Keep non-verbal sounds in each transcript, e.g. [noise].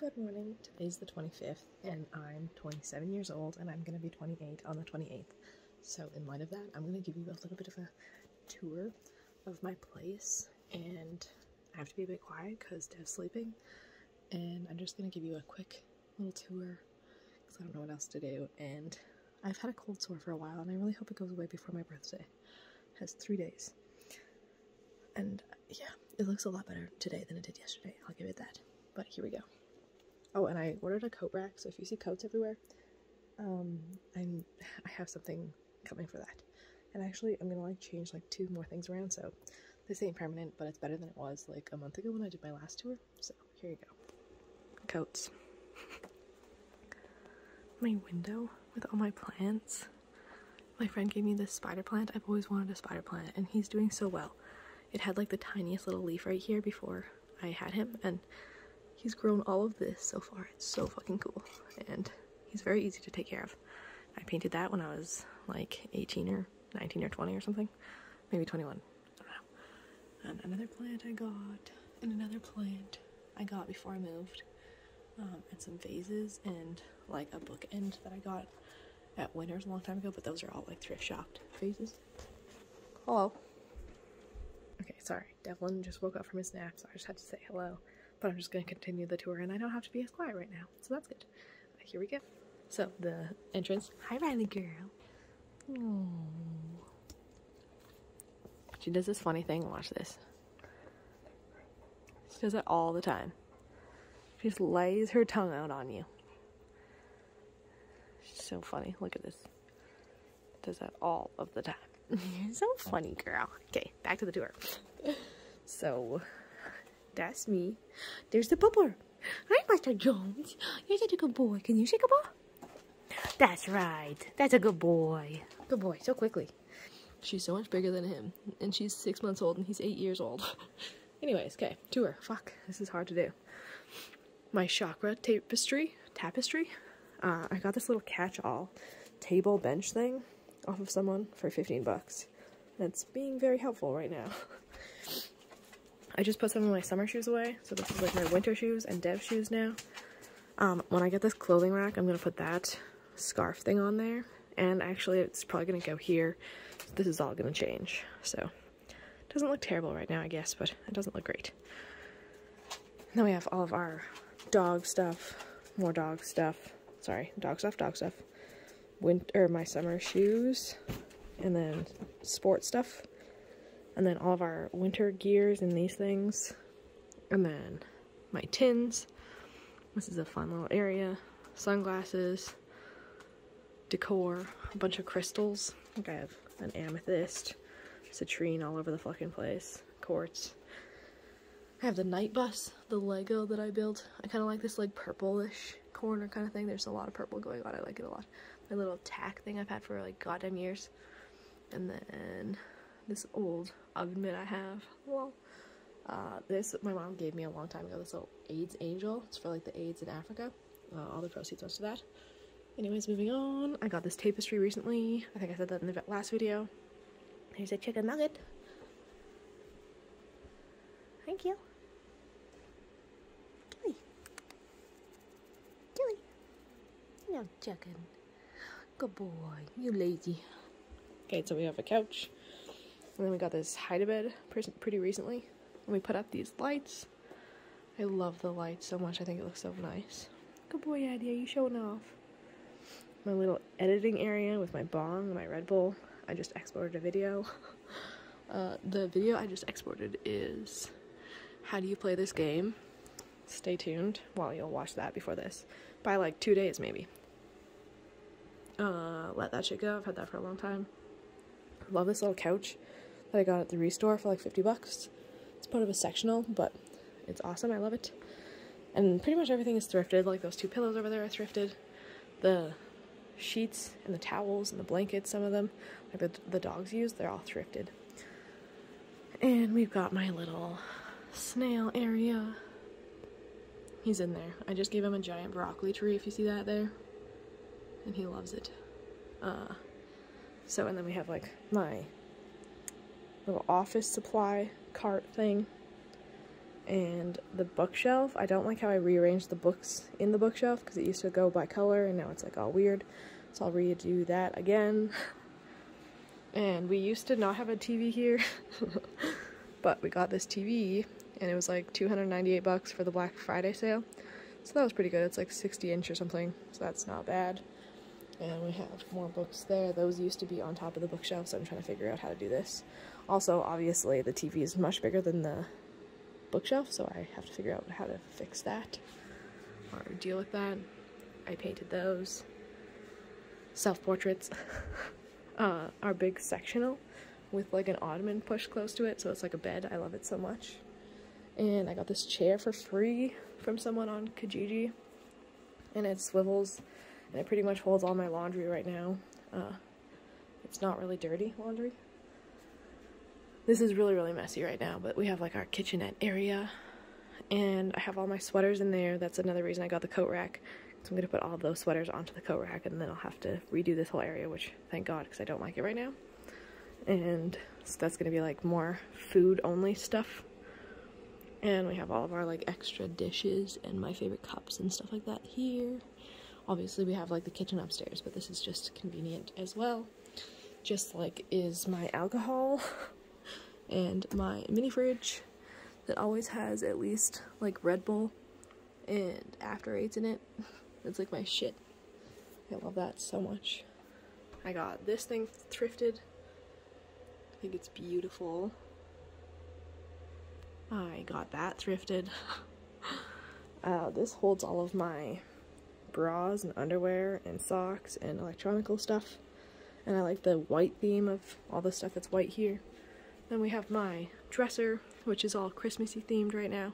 Good morning. Today's the 25th, and I'm 27 years old, and I'm going to be 28 on the 28th. So, in light of that, I'm going to give you a little bit of a tour of my place, and I have to be a bit quiet because Dev's sleeping, and I'm just going to give you a quick little tour because I don't know what else to do, and I've had a cold sore for a while, and I really hope it goes away before my birthday. It has three days. And yeah, it looks a lot better today than it did yesterday, I'll give it that. But here we go. Oh, and I ordered a coat rack, so if you see coats everywhere, um, I'm [sighs] I have something coming for that. And actually, I'm gonna like change like two more things around, so this ain't permanent, but it's better than it was like a month ago when I did my last tour. So here you go, coats. [laughs] my window with all my plants. My friend gave me this spider plant. I've always wanted a spider plant, and he's doing so well. It had like the tiniest little leaf right here before I had him, and he's grown all of this so far. It's so fucking cool. And he's very easy to take care of. I painted that when I was like 18 or 19 or 20 or something. Maybe 21. I don't know. And another plant I got. And another plant I got before I moved. Um, and some vases and like a bookend that I got at Winners a long time ago, but those are all like thrift shopped vases. Hello. Okay, sorry. Devlin just woke up from his nap, so I just had to say hello. But I'm just going to continue the tour, and I don't have to be as quiet right now, so that's good. Here we go. So, the entrance. Hi, Riley girl. Aww. She does this funny thing. Watch this. She does it all the time. She just lays her tongue out on you. She's so funny. Look at this. Does that all of the time. [laughs] So funny, girl. Okay, back to the tour. So, that's me. There's the bubble. Hi, Master Jones. You're such a good boy. Can you shake a ball? That's right. That's a good boy. Good boy. So quickly. She's so much bigger than him. And she's six months old and he's eight years old. [laughs] Anyways, okay. Tour. Fuck. This is hard to do. My chakra tapestry. Tapestry. Uh, I got this little catch-all table bench thing off of someone for 15 bucks. That's being very helpful right now. [laughs] I just put some of my summer shoes away, so this is like my winter shoes and dev shoes now. Um, when I get this clothing rack, I'm going to put that scarf thing on there, and actually it's probably going to go here. So this is all going to change, so it doesn't look terrible right now, I guess, but it doesn't look great. then we have all of our dog stuff, more dog stuff, sorry, dog stuff, dog stuff, winter, my summer shoes, and then sport stuff and then all of our winter gears and these things, and then my tins. This is a fun little area. Sunglasses, decor, a bunch of crystals. I think I have an amethyst, citrine all over the fucking place, quartz. I have the Knight Bus, the Lego that I built. I kind of like this like purplish corner kind of thing. There's a lot of purple going on. I like it a lot. My little tack thing I've had for like goddamn years. And then this old I'll admit I have. Well, uh, this my mom gave me a long time ago. This little AIDS angel. It's for like the AIDS in Africa. Uh, all the proceeds went to that. Anyways, moving on. I got this tapestry recently. I think I said that in the last video. Here's a chicken nugget. Thank you. Gilly. Gilly. No chicken. Good boy. You lazy. Okay, so we have a couch. And then we got this hide-a-bed pretty recently. And we put up these lights. I love the lights so much. I think it looks so nice. Good boy. Are you showing off? My little editing area with my bong and my Red Bull. I just exported a video. [laughs] uh, the video I just exported is how do you play this game? Stay tuned while you'll watch that before this. By like two days, maybe. Uh, let that shit go. I've had that for a long time. Love this little couch that I got at the Restore for like 50 bucks. It's part of a sectional, but it's awesome. I love it. And pretty much everything is thrifted. Like those two pillows over there are thrifted. The sheets and the towels and the blankets, some of them, like the, the dogs use, they're all thrifted. And we've got my little snail area. He's in there. I just gave him a giant broccoli tree, if you see that there. And he loves it. Uh, so, and then we have like my little office supply cart thing. And the bookshelf, I don't like how I rearranged the books in the bookshelf because it used to go by color and now it's like all weird. So I'll redo that again. And we used to not have a TV here, [laughs] but we got this TV and it was like 298 bucks for the Black Friday sale. So that was pretty good. It's like 60 inch or something, so that's not bad. And we have more books there. Those used to be on top of the bookshelf, so I'm trying to figure out how to do this. Also, obviously, the TV is much bigger than the bookshelf, so I have to figure out how to fix that or deal with that. I painted those. Self-portraits. [laughs] uh, our big sectional with like an ottoman pushed close to it, so it's like a bed. I love it so much. And I got this chair for free from someone on Kijiji, and it swivels, and it pretty much holds all my laundry right now. Uh, it's not really dirty laundry. This is really, really messy right now, but we have like our kitchenette area, and I have all my sweaters in there. That's another reason I got the coat rack. So I'm to put all those sweaters onto the coat rack, and then I'll have to redo this whole area, which thank God, because I don't like it right now. And so that's to be like more food-only stuff. And we have all of our like extra dishes and my favorite cups and stuff like that here. Obviously we have like the kitchen upstairs, but this is just convenient as well. Just like is my alcohol [laughs] and my mini fridge that always has at least like Red Bull and After Eights in it. [laughs] It's like my shit. I love that so much. I got this thing thrifted. I think it's beautiful. I got that thrifted. [laughs] uh, this holds all of my bras and underwear and socks and electronical stuff. And I like the white theme of all the stuff that's white here. Then we have my dresser, which is all Christmassy themed right now.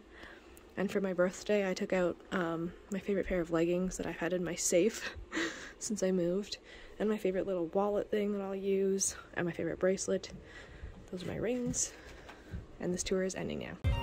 And for my birthday, I took out um, my favorite pair of leggings that I've had in my safe [laughs] since I moved, and my favorite little wallet thing that I'll use, and my favorite bracelet. Those are my rings, and this tour is ending now.